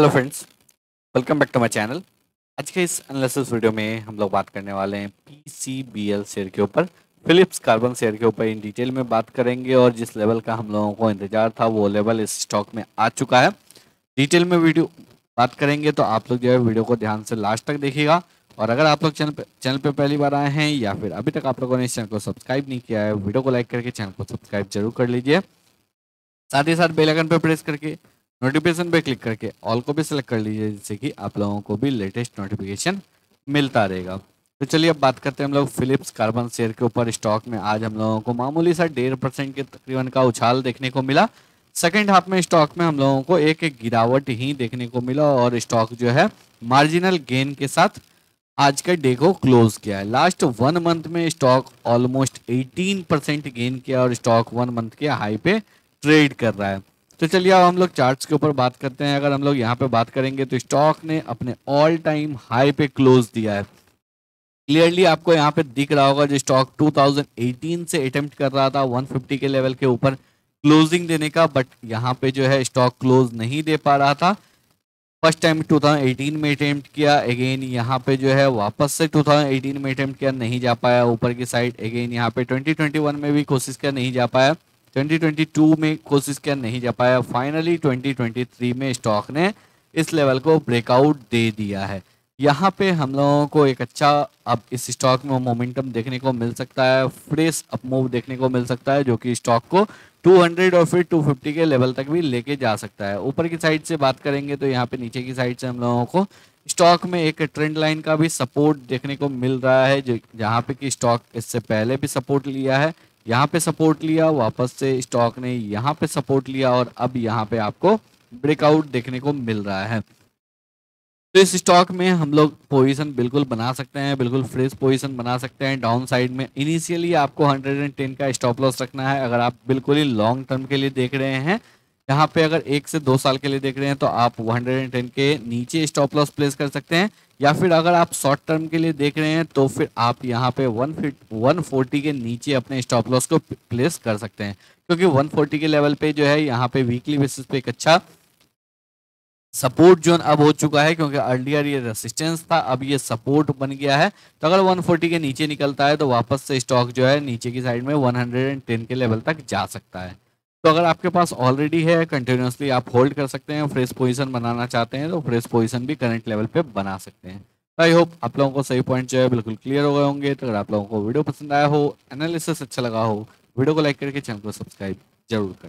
Hello friends welcome back to my channel आज के इस एनालिसिस वीडियो में हम लोग बात करने वाले हैं पीसीबीएल शेयर के ऊपर. फिलिप्स कार्बन शेयर के ऊपर इन डिटेल में बात करेंगे और जिस लेवल का हम लोगों को इंतज़ार था, वो लेवल इस स्टॉक में आ चुका है. डिटेल में वीडियो बात करेंगे तो आप लोग जो है वीडियो को ध्यान से लास्ट तक देखिएगा. और अगर आप लोग चैनल पे चैनल पे पहली बार आए हैं या फिर अभी तक आप लोगों ने इस चैनल को सब्सक्राइब नहीं किया है वीडियो को लाइक करके चैनल को सब्सक्राइब ज़रूर कर लीजिए. साथ ही साथ बेल पर प्रेस करके नोटिफिकेशन पे क्लिक करके ऑल को भी सिलेक्ट कर लीजिए, जिससे कि आप लोगों को भी लेटेस्ट नोटिफिकेशन मिलता रहेगा। तो चलिए अब बात करते हैं हम लोग फिलिप्स कार्बन शेयर के ऊपर स्टॉक में। आज हम लोगों को मामूली सा डेढ़ परसेंट के तकरीबन का उछाल देखने को मिला। सेकेंड हाफ़ में स्टॉक में हम लोगों को एक एक गिरावट ही देखने को मिला और स्टॉक जो है मार्जिनल गेन के साथ आज का डे को क्लोज किया है। लास्ट वन मंथ में स्टॉक ऑलमोस्ट 18 परसेंट गेन किया और स्टॉक वन मंथ के हाई पे ट्रेड कर रहा है। तो चलिए अब हम लोग चार्ट्स के ऊपर बात करते हैं। अगर हम लोग यहाँ पे बात करेंगे तो स्टॉक ने अपने ऑल टाइम हाई पे क्लोज दिया है। क्लियरली आपको यहाँ पे दिख रहा होगा जो स्टॉक 2018 से अटेम्प्ट कर रहा था 150 के लेवल के ऊपर क्लोजिंग देने का बट यहाँ पे जो है स्टॉक क्लोज नहीं दे पा रहा था। फ़र्स्ट टाइम 2018 में अटेम्प्ट किया अगेन यहाँ पे जो है वापस से 2018 में अटेम्प्ट किया, नहीं जा पाया। ऊपर की साइड अगेन यहाँ पे 2021 में भी कोशिश किया, नहीं जा पाया। 2022 में कोशिश किया नहीं जा पाया। फाइनली 2023 में स्टॉक ने इस लेवल को ब्रेकआउट दे दिया है। यहाँ पे हम लोगों को एक अच्छा अब इस स्टॉक में मोमेंटम देखने को मिल सकता है फ्रेश अप मूव देखने को मिल सकता है, जो कि स्टॉक को 200 और फिर 250 के लेवल तक भी लेके जा सकता है। ऊपर की साइड से बात करेंगे तो यहाँ पे नीचे की साइड से हम लोगों को स्टॉक में एक ट्रेंड लाइन का भी सपोर्ट देखने को मिल रहा है, जो जहाँ पे कि स्टॉक इससे पहले भी सपोर्ट लिया है। यहाँ पे सपोर्ट लिया, वापस से स्टॉक ने यहाँ पे सपोर्ट लिया और अब यहाँ पे आपको ब्रेकआउट देखने को मिल रहा है। तो इस स्टॉक में हम लोग पोजिशन बिल्कुल बना सकते हैं, बिल्कुल फ्रेश पोजिशन बना सकते हैं। डाउन साइड में इनिशियली आपको 110 का स्टॉप लॉस रखना है। अगर आप बिल्कुल ही लॉन्ग टर्म के लिए देख रहे हैं यहाँ पे अगर एक से दो साल के लिए देख रहे हैं तो आप 110 के नीचे स्टॉप लॉस प्लेस कर सकते हैं। या फिर अगर आप शॉर्ट टर्म के लिए देख रहे हैं तो फिर आप यहाँ पे वन फिट वन के नीचे अपने स्टॉप लॉस को प्लेस कर सकते हैं। क्योंकि वन फोर्टी के लेवल पे जो है, यहाँ पे वीकली बेसिस पे एक अच्छा सपोर्ट जोन अब हो चुका है, क्योंकि अर्लियर ये रेसिस्टेंस था, अब ये सपोर्ट बन गया है। तो अगर 140 के नीचे निकलता है तो वापस से स्टॉक जो है, नीचे की साइड में 110 के लेवल तक जा सकता है। तो अगर आपके पास ऑलरेडी है कंटिन्यूसली आप होल्ड कर सकते हैं फ्रेश पोजीशन बनाना चाहते हैं तो फ्रेश पोजीशन भी करंट लेवल पे बना सकते हैं। आई होप आप लोगों को सही पॉइंट जो है बिल्कुल क्लियर हो गए होंगे। तो अगर आप लोगों को वीडियो पसंद आया हो एनालिसिस अच्छा लगा हो वीडियो को लाइक करके चैनल को सब्सक्राइब ज़रूर कर